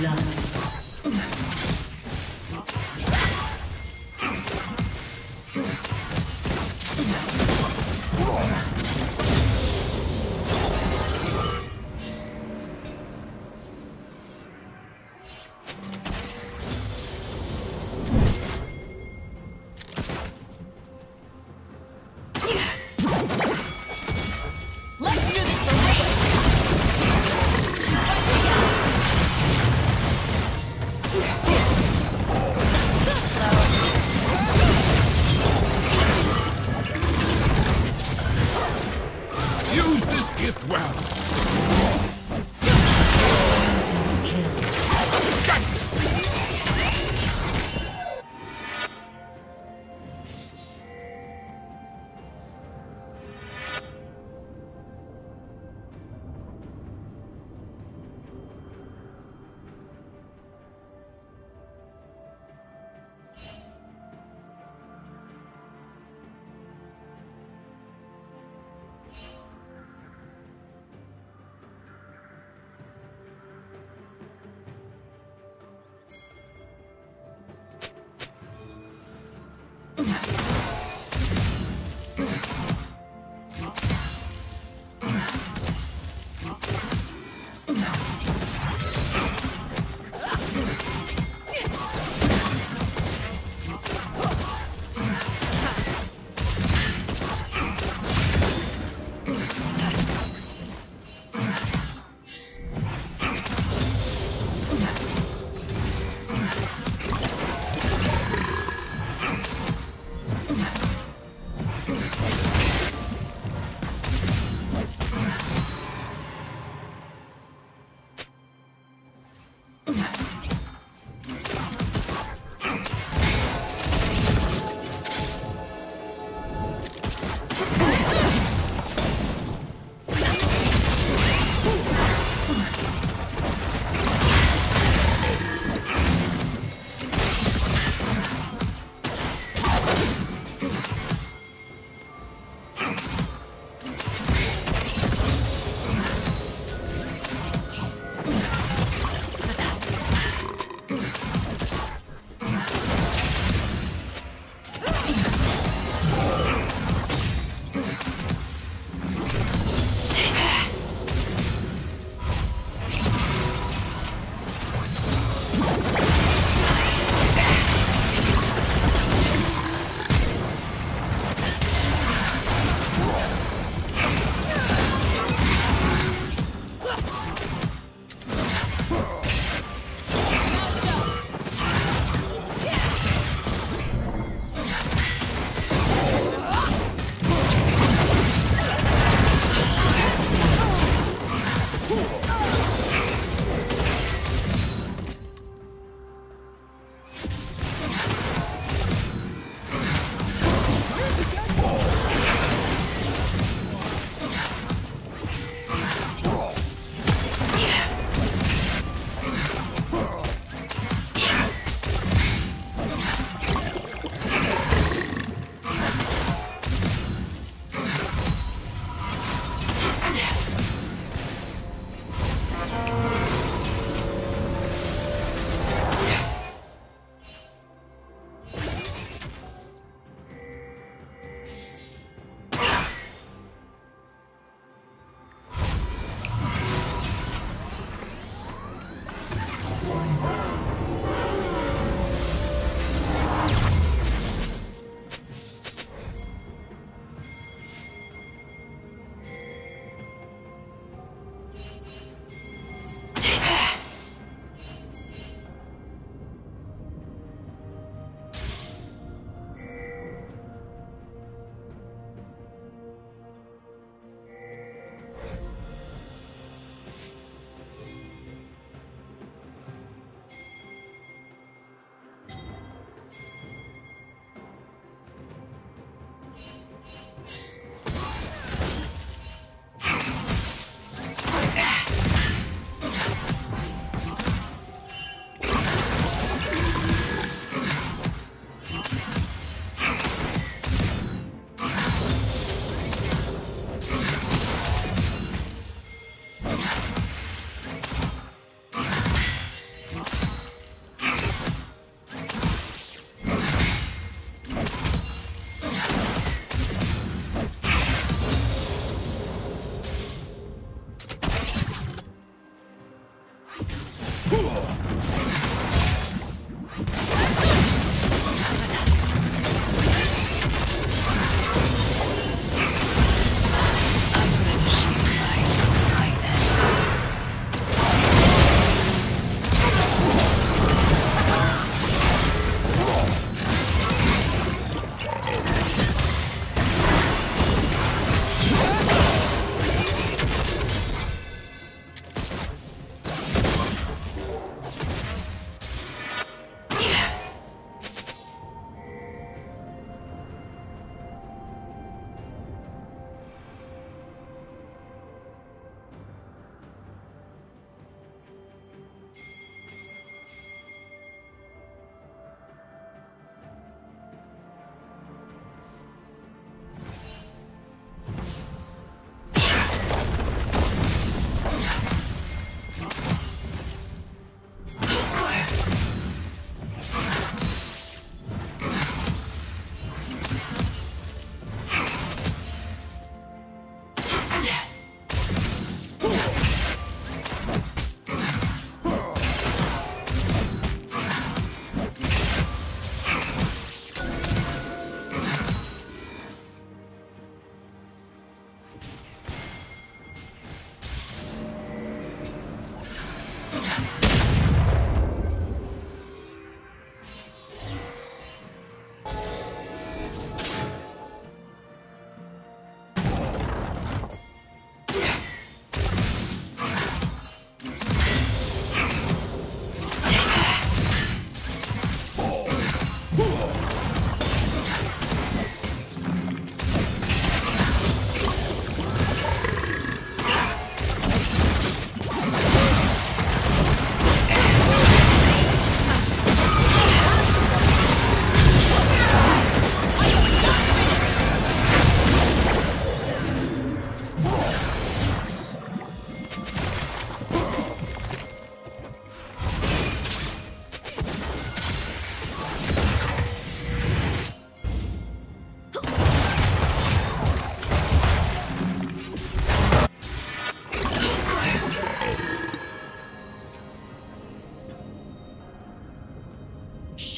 Blood.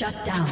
Shut down.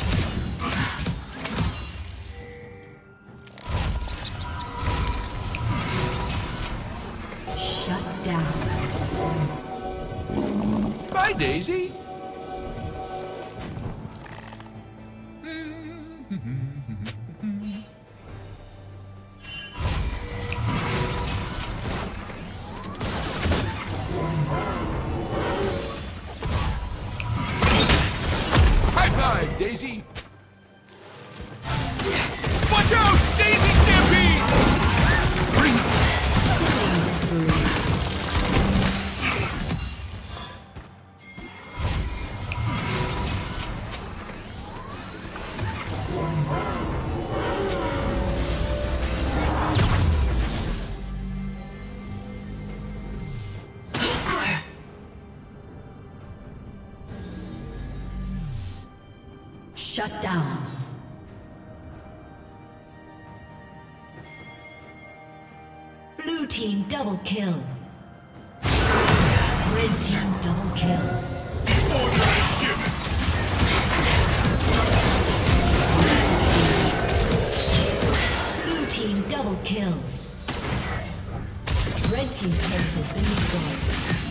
Shut down. Blue team double kill. Red team double kill. Blue team double kill. Red team's turret has been destroyed.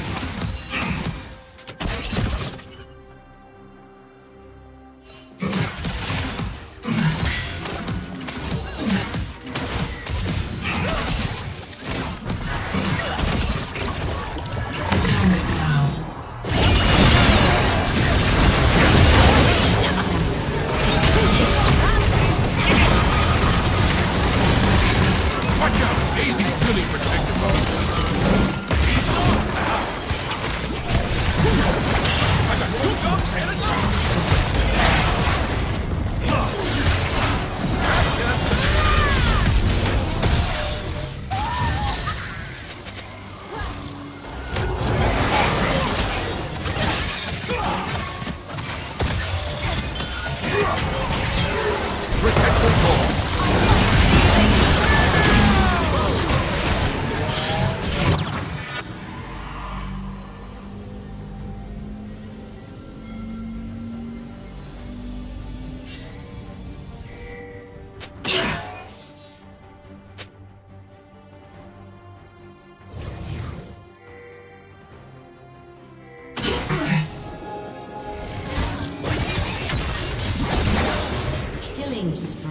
killing spree.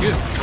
A